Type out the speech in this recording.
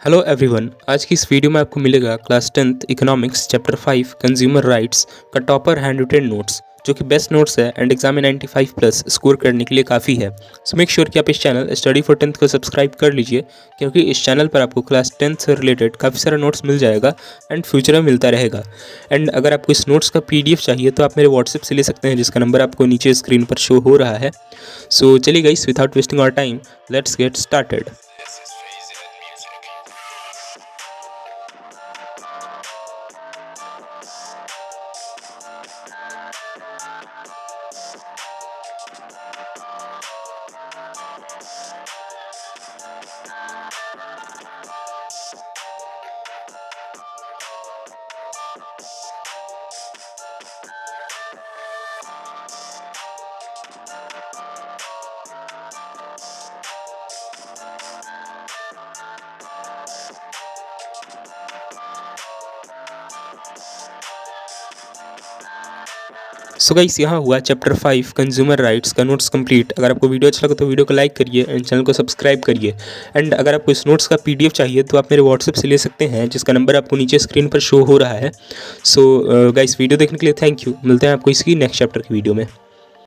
Hello everyone आज की इस वीडियो में आपको मिलेगा class tenth economics chapter five consumer rights का टॉपर हैंड रिटेन नोट्स जो कि बेस्ट नोट्स है एंड एग्ज़ाम में 95 प्लस स्कोर करने के लिए काफ़ी है। सो मेक श्योर कि आप इस चैनल स्टडी फॉर टेंथ को सब्सक्राइब कर लीजिए क्योंकि इस चैनल पर आपको क्लास टेंथ से रिलेटेड काफ़ी सारा नोट्स मिल जाएगा एंड फ्यूचर में मिलता रहेगा। एंड अगर आपको इस नोट्स का पीडीएफ चाहिए तो आप मेरे व्हाट्सएप से ले सकते हैं जिसका नंबर आपको नीचे स्क्रीन पर शो हो रहा है। सो so, चलिए guys without wasting our time let's get started Yeah. So guys यहाँ हुआ चैप्टर फाइव कंज्यूमर राइट्स का नोट्स कंप्लीट अगर आपको वीडियो अच्छा लगा तो वीडियो को लाइक करिए एंड चैनल को सब्सक्राइब करिए. एंड अगर आपको इस नोट्स का पीडीएफ चाहिए तो आप मेरे व्हाट्सएप से ले सकते हैं, जिसका नंबर आपको नीचे स्क्रीन पर शो हो रहा है. सो गाइस वीडियो देखने के लिए थैंक यू मिलते हैं आपको इसकी नेक्स्ट चैप्टर की वीडियो में.